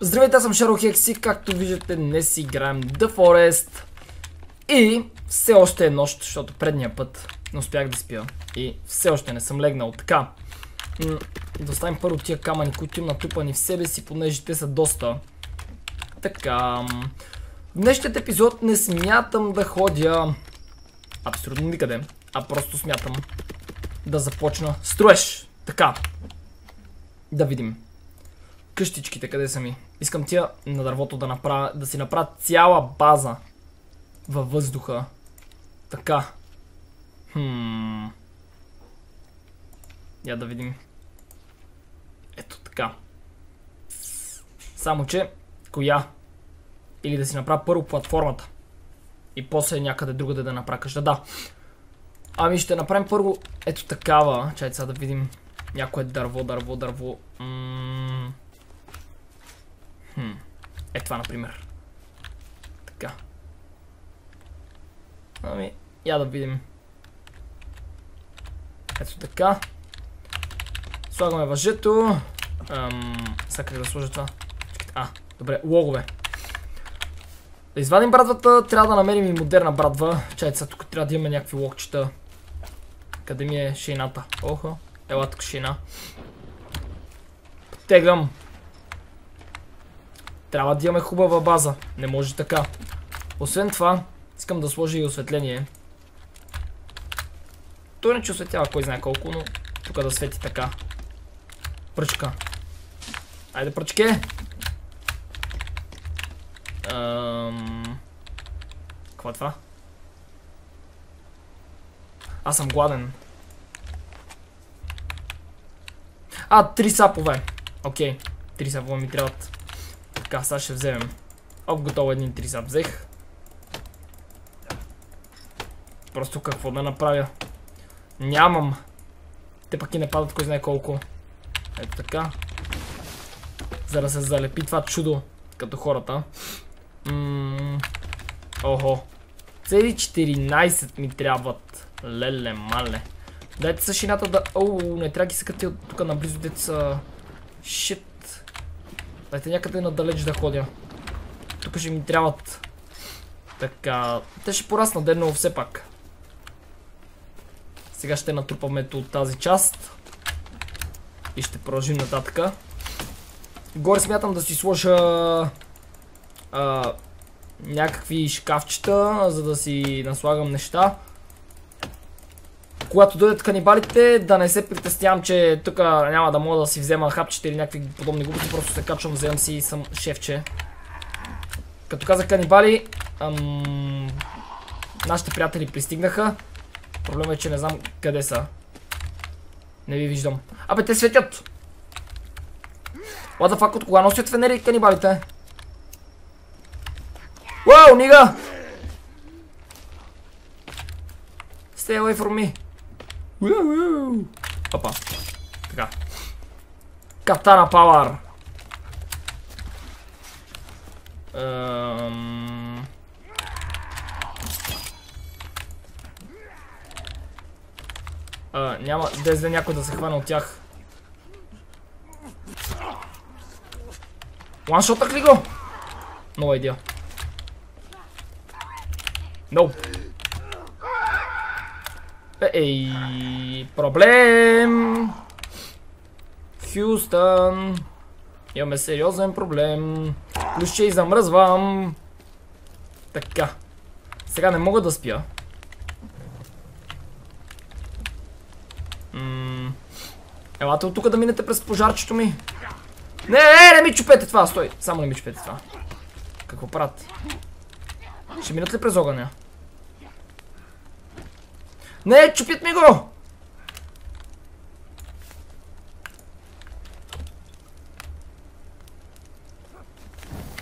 Здравейте, аз съм Шаро Хекси, както виждате днес играем The Forest. И все още е нощ, защото предния път не успях да спя. И все още не съм легнал, така. Да оставим първо тия камъни, които имам натрупани в себе си, понеже те са доста. Така В днешният епизод не смятам да ходя Абсолютно никъде А просто смятам да започна строеж. Така Да видим къщичките, къде са ми. Искам тия на дървото да, направя, да си направя цяла база във въздуха. Така. Хм. Я да видим. Ето така. Само, че коя? Или да си направя първо платформата. И после някъде другаде да направя къща. Да. Ами ще направим първо ето такава. Чай сега да видим някое дърво, дърво, дърво. Ммм... Хм. Е това, например. Така. Ами, я да видим. Ето така. Слагаме въжето. Ам, сега как да сложа това? А, добре, логове. Да извадим брадвата, трябва да намерим и модерна брадва. Чайте сега, тук трябва да имаме някакви локчета. Къде ми е шейната? Охо, ела тук шейна. Теглям. Трябва да имаме хубава база. Не може така. Освен това, искам да сложа и осветление. Той не че осветява кой знае колко, но тук да свети така. Пръчка. Айде пръчке! Ам... Какво е това? Аз съм гладен. А, три сапове. Окей, три сапове ми трябват. Така, сега ще вземем. Оп, готово един тризап взех. Просто какво да направя? Нямам. Те пък и не падат кой знае колко. Ето така. За да се залепи това чудо, като хората. Охо. Цели 14 ми трябват. Леле, мале. Дайте същината да... Оу, не трябва ги се кати от тук наблизо деца. Шит. Дайте някъде надалеч да ходя. Тук ще ми трябват. Така. Те ще пораснат денно все пак. Сега ще натрупаме от тази част. И ще продължим нататък. Горе смятам да си сложа а, някакви шкафчета, за да си наслагам неща когато дойдат канибалите, да не се притеснявам, че тук няма да мога да си взема хапчета или някакви подобни глупости, просто се качвам, вземам си и съм шефче. Като казах канибали, ам... нашите приятели пристигнаха. Проблемът е, че не знам къде са. Не ви виждам. Абе, те светят! What the fuck, от кога носят фенери канибалите? Уау, нига! Stay away from me. Опа. Така. Катана пауър. няма да някой да се хване от тях. Ланшотах ли го? Нова идея. Nope. Ей, проблем! Хюстън! Имаме сериозен проблем. Плюс ще и замръзвам. Така. Сега не мога да спя. Елате от тук да минете през пожарчето ми. Не, не, не ми чупете това, стой. Само не ми чупете това. Какво правят? Ще минат ли през огъня? Не, чупят ми го!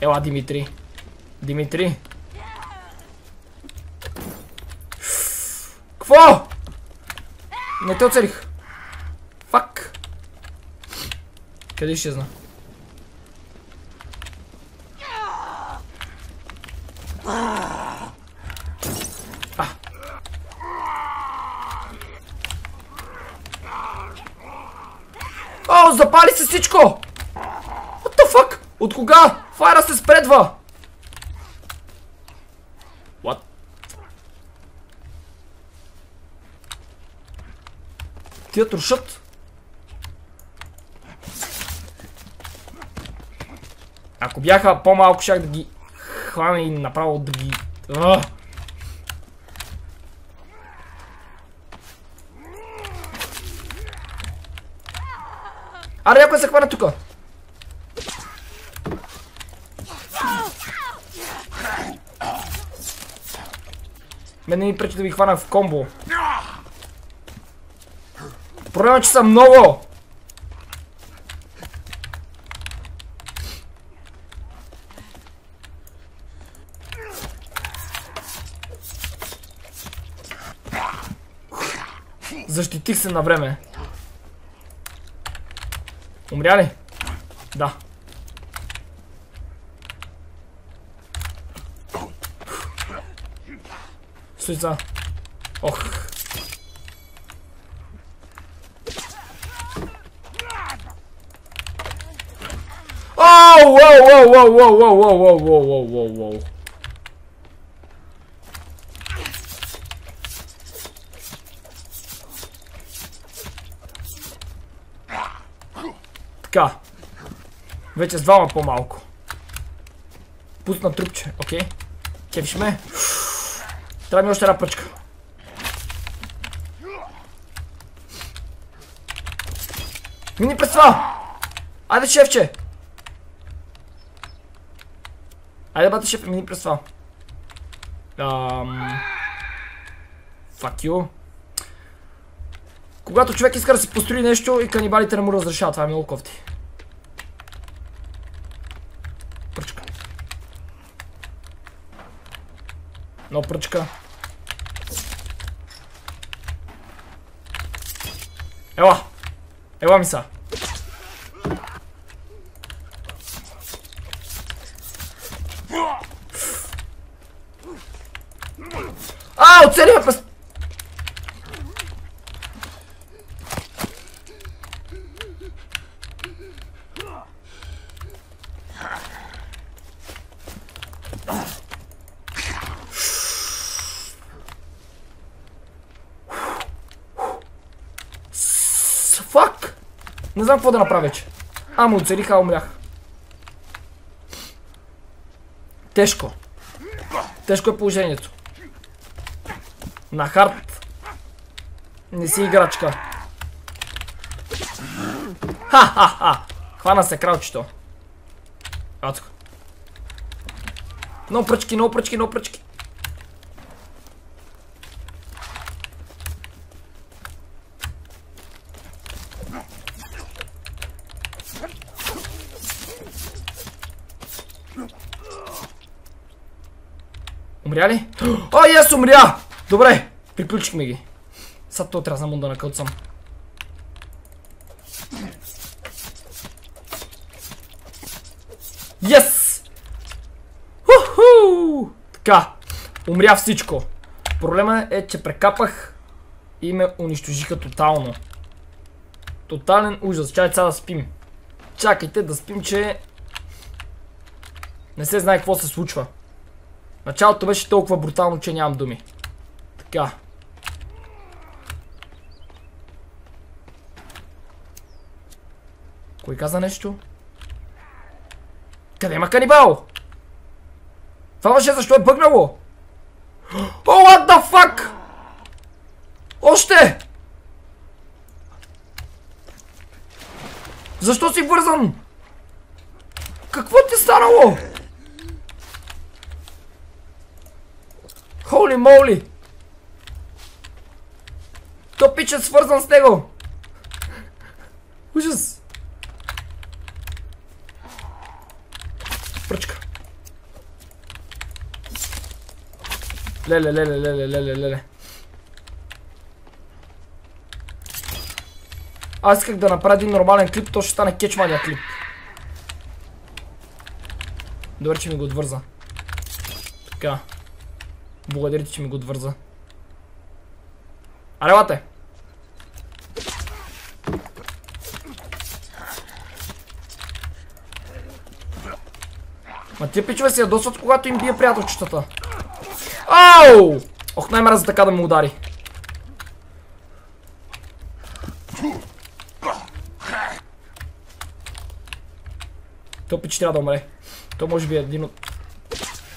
Ела, Димитри. Димитри. Кво? Не те оцелих. Фак. Къде изчезна? О, запали се всичко! What the fuck? От кога? Файра се спредва! What? Тия трошат. Ако бяха по-малко, щях да ги хвана и направо да ги... Ugh. Аре, някой се хвана тука! Мене ми пречи да ви хвана в комбо. Проблема, че са много! Защитих се на време. 마무리하래. 나. 술잔 어. 아, 와우 와우 와우 와우 와우 와우 와우 와우 와우 와우. Така. Вече с двама по-малко. Пусна трупче, окей. Кепиш ме. Трябва ми още една пръчка. Мини през това! Айде, шефче! Айде, бата шеф, мини през това. Ам... Fuck you. Когато човек иска да си построи нещо и канибалите не му разрешават, това е много кофти. Пръчка. Но пръчка. Ела! Ела ми са! А, оцели ме през... Фак! Не знам какво да направя вече. Ама оцелих, а умрях. Тежко. Тежко е положението. На хард. Не си играчка. Ха-ха-ха! Хвана се кралчето. Ацко. Много пръчки, много пръчки, много пръчки. О, ес, умря! Добре, приключихме ги. Сега то трябва само да накълцам. Yes! Уху! Така, умря всичко. Проблема е, че прекапах и ме унищожиха тотално. Тотален ужас. Чай сега да спим. Чакайте да спим, че не се знае какво се случва. Началото беше толкова брутално, че нямам думи. Така. Кой каза нещо? Къде има канибал? Това беше защо е бъгнало? О, what the fuck? Още! Защо си вързан? Какво ти станало? Холи моли! То пич е свързан с него! Ужас! Пръчка. Леле, леле, леле, леле, леле. Аз исках да направя един нормален клип, то ще стане кечмания клип. Добре, че ми го отвърза. Така. Благодаря ти, че ми го отвърза. Аре, лате! Ма тия пичове се ядосват, когато им бие приятелчетата. Ау! Ох, най-мраза така да му удари. То пич трябва да умре. То може би е един от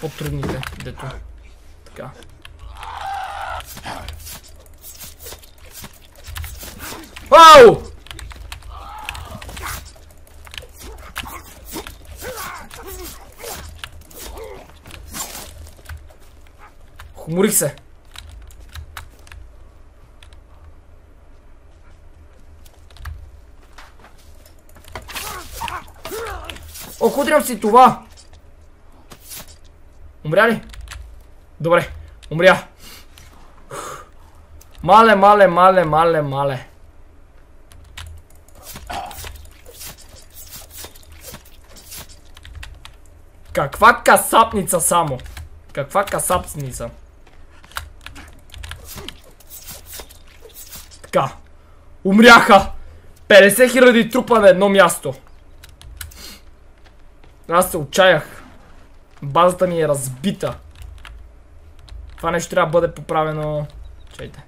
по-трудните, дето. Така. Ау! Хуморих се. Ох, удрям си това! Умря ли? Добре, умря. Мале, мале, мале, мале, мале. Каква касапница само? Каква касапница? Така. Умряха! 50 000 трупа на едно място. Аз се отчаях. Базата ми е разбита. Това нещо трябва да бъде поправено. Чайте.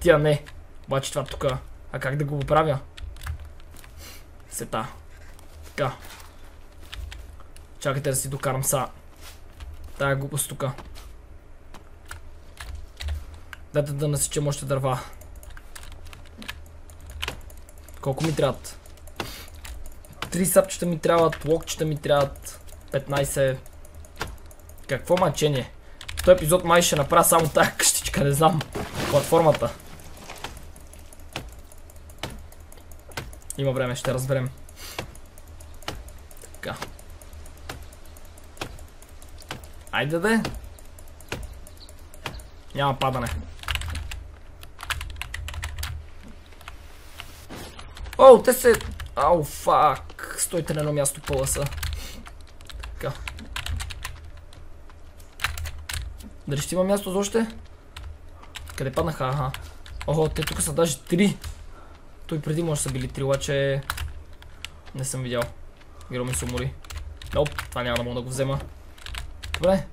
Тия не. Обаче това тук. А как да го поправя? Сета. Така. Чакайте да си докарам са. Тая глупост тука. Дайте да насичам още дърва. Колко ми трябват? Три сапчета ми трябват, локчета ми трябват 15. Какво мъчение? Този епизод май ще направя само тая къщичка, не знам. Платформата. Има време, ще разберем. Така. Айде да Няма падане. О, те се... Ау, фак. Стойте на едно място по лъса. Така. Дали ще има място за още? Къде паднаха? Аха. Охо, те тук са даже три. Той преди може са били три, обаче... Не съм видял. Геро ми се умори. Оп, това няма да мога да го взема. Добре.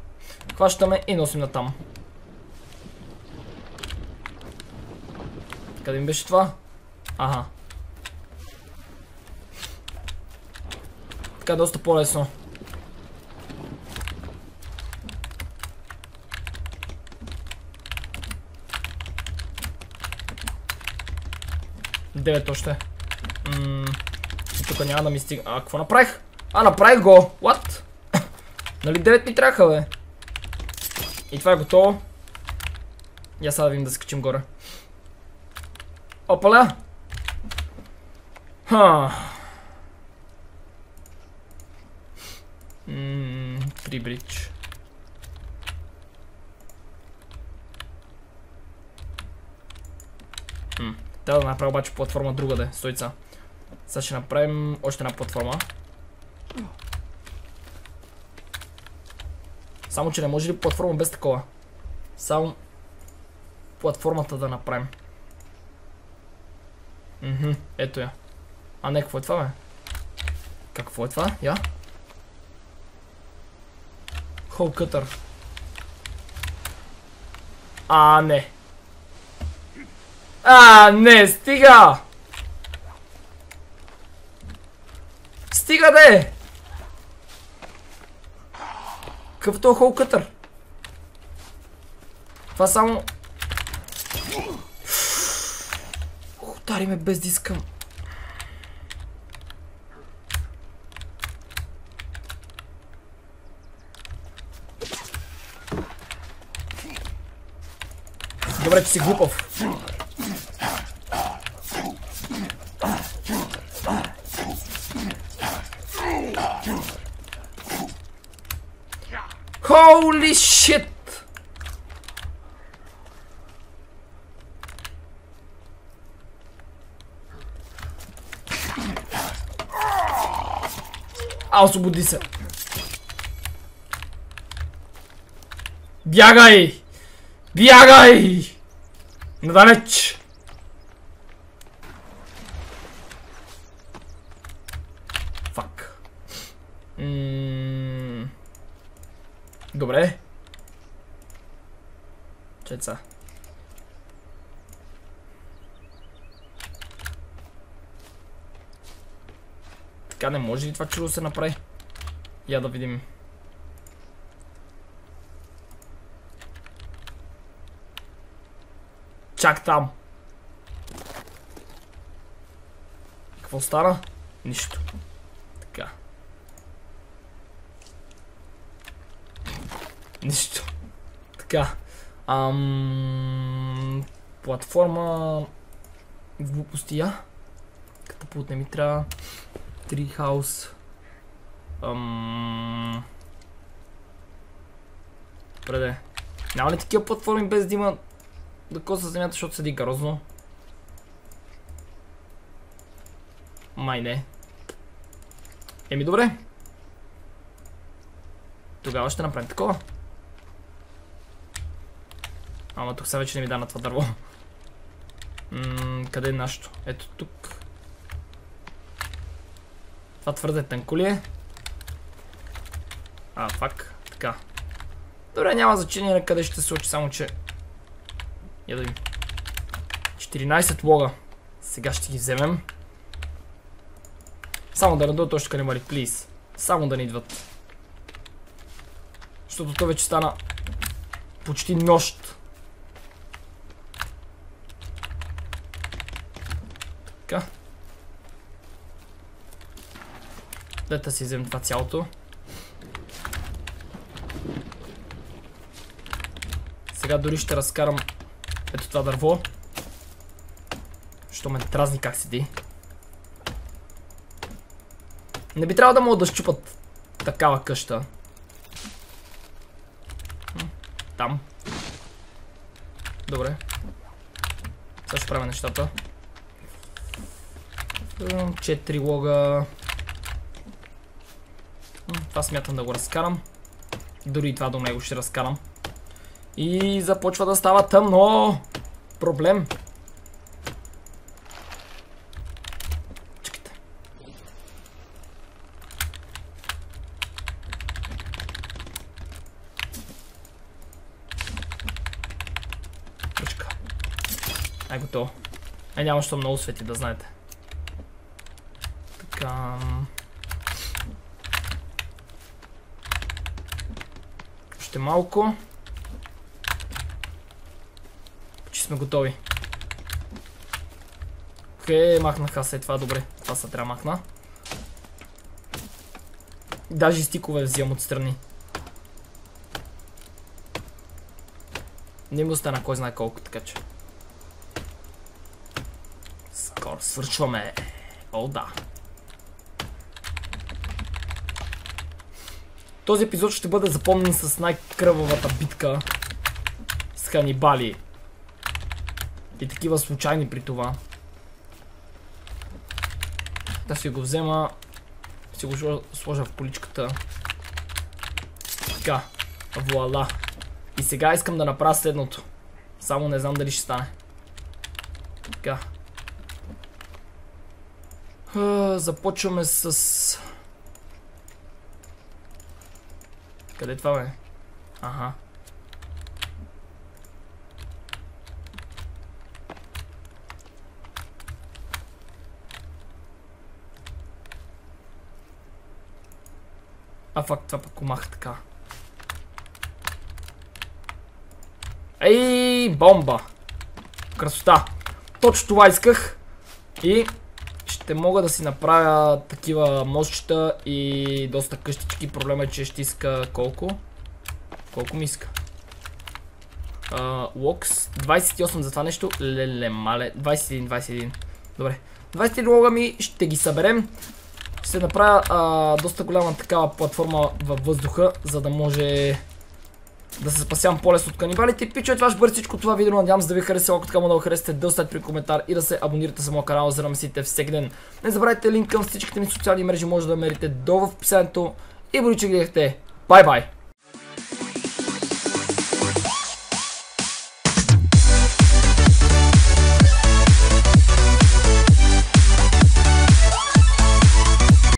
Хващаме и носим на там. Къде ми беше това? Аха. Така доста по-лесно. Девет още. тук няма да ми стига. А, какво направих? А, направих го! What? нали 9 ми трябваха, бе? И това е готово. Я сега да видим да скачим горе. Опаля! Ха. Три бридж. Трябва да направя обаче платформа другаде, стойца. Сега ще направим още една платформа. Само, че не може ли платформа без такова? Само платформата да направим. Мхм, ето я. А не, какво е това, бе? Какво е това? Я? Хол кътър. А, не. А, не, стига! Стига, де! Какъв е хол кътър? Това само... Удари ме без да искам. Добре, че си глупав. Holy shit! А, освободи се. Бягай! Бягай! Надалеч! Фак. Добре. Чеца. Така не може ли това чудо се направи? Я да видим. Чак там. Какво стана? Нищо. Така. Нищо. Така. Ам... Платформа... Глупостия. Катапулт не ми трябва. Treehouse. Ам... Добре де. Няма ли такива платформи без да има да коса земята, защото седи грозно? Май не. Еми добре. Тогава ще направим такова. Ама тук сега вече не ми да на това дърво. къде е нашето? Ето тук. Това твърде тънко ли е? А, фак. Така. Добре, няма значение на къде ще се случи, само че... Я да видим. 14 лога. Сега ще ги вземем. Само да не дойдат още канибали, плиз. Само да не идват. Защото то вече стана почти нощ. Така. Дайте си вземем това цялото. Сега дори ще разкарам ето това дърво. Що ме дразни как седи. Не би трябвало да могат да щупат такава къща. Там. Добре. Сега ще правя нещата. 4 лога. Това смятам да го разкарам. Дори и това до него ще разкарам. И започва да става тъмно. Проблем. Чакайте. Точка. Ай готово. Ай няма що много свети да знаете. Така... Още малко. Че сме готови. Окей, махнаха след това, добре. Това са трябва махна. Даже стикове взимам отстрани. Не ми остана кой знае колко, така че. Скоро свършваме. О, да. Този епизод ще бъде запомнен с най-кръвавата битка с ханибали. И такива случайни при това. Да си го взема. Си го сложа в поличката. Така. Вуала. И сега искам да направя следното. Само не знам дали ще стане. Така. Започваме с... Къде това бе? Ага. А факт, това пък умах така. Ей, бомба! Красота! Точно това исках. И ще мога да си направя такива мостчета и доста къщички. Проблема е, че ще иска колко? Колко ми иска? Локс. 28 за това нещо. Леле, мале. 21, 21. Добре. 21 лога ми ще ги съберем. Ще направя доста голяма такава платформа във въздуха, за да може да се спасявам по-лесно от канибалите. Пичо, това ще бъде всичко това видео. Надявам се да ви хареса. Ако така му да го харесате, да оставите при коментар и да се абонирате за моя канал, за да мислите всеки ден. Не забравяйте линк към всичките ми социални мрежи, може да намерите долу в описанието. И бъде, че гледахте. Бай-бай!